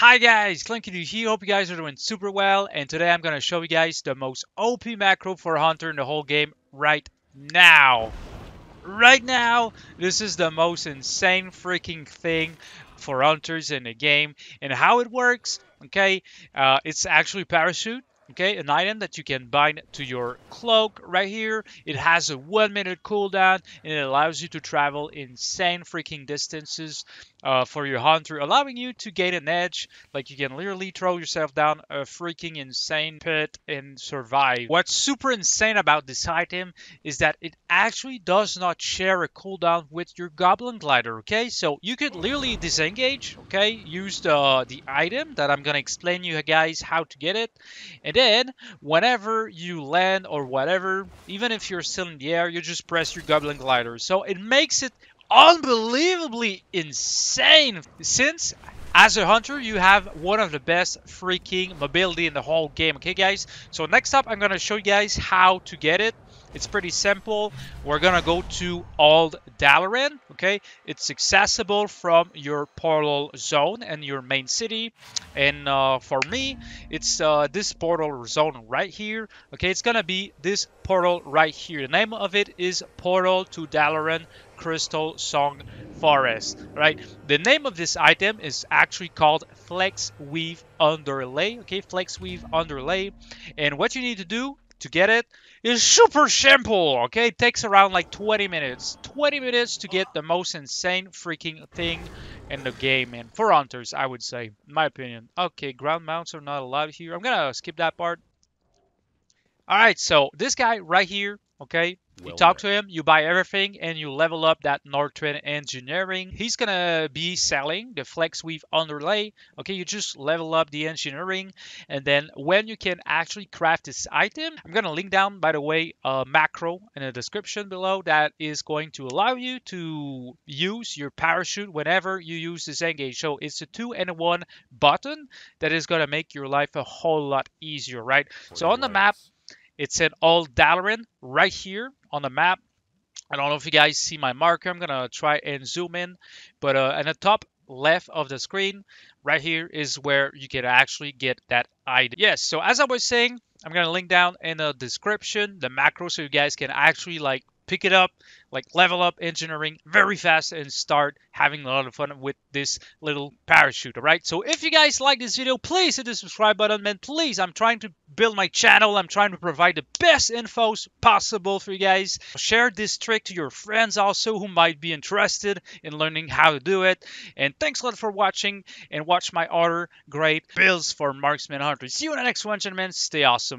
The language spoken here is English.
Hi guys, Clunky here. Hope you guys are doing super well. And today I'm going to show you guys the most OP macro for Hunter in the whole game right now. Right now, this is the most insane freaking thing for Hunters in the game. And how it works, okay, uh, it's actually Parachute okay an item that you can bind to your cloak right here it has a one minute cooldown and it allows you to travel insane freaking distances uh, for your hunter allowing you to gain an edge. Like you can literally throw yourself down a freaking insane pit and survive. What's super insane about this item is that it actually does not share a cooldown with your goblin glider okay? So you could literally disengage okay? Use the the item that i'm gonna explain you guys how to get it. And then whenever you land or whatever, even if you're still in the air, you just press your Goblin Glider. So it makes it unbelievably insane. Since as a hunter you have one of the best freaking mobility in the whole game. Okay guys? So next up i'm gonna show you guys how to get it. It's pretty simple. We're gonna go to Old Dalaran, okay? It's accessible from your portal zone and your main city. And uh, for me, it's uh, this portal zone right here, okay? It's gonna be this portal right here. The name of it is Portal to Dalaran Crystal Song Forest, right? The name of this item is actually called Flex Weave Underlay, okay? Flex Weave Underlay. And what you need to do to get it is super simple, okay? It takes around like 20 minutes. 20 minutes to get the most insane freaking thing in the game, man. For hunters, I would say, in my opinion. Okay, ground mounts are not allowed here. I'm gonna skip that part. Alright, so this guy right here, okay, you talk to him, you buy everything, and you level up that Northrend Engineering. He's gonna be selling the Flex Weave Underlay. Okay, you just level up the engineering, and then when you can actually craft this item, I'm gonna link down, by the way, a macro in the description below that is going to allow you to use your parachute whenever you use Disengage. So it's a two and a one button that is gonna make your life a whole lot easier, right? so on the map, it's in Old Dalaran right here on the map. I don't know if you guys see my marker. I'm going to try and zoom in. But uh, the top left of the screen, right here is where you can actually get that item. Yes, so as I was saying, I'm going to link down in the description the macro so you guys can actually like pick it up, like level up engineering very fast and start having a lot of fun with this little parachute, alright? So if you guys like this video, please hit the subscribe button, man. Please, I'm trying to build my channel. I'm trying to provide the best infos possible for you guys. Share this trick to your friends also who might be interested in learning how to do it. And thanks a lot for watching and watch my other great builds for Marksman Hunter. See you in the next one, gentlemen. Stay awesome.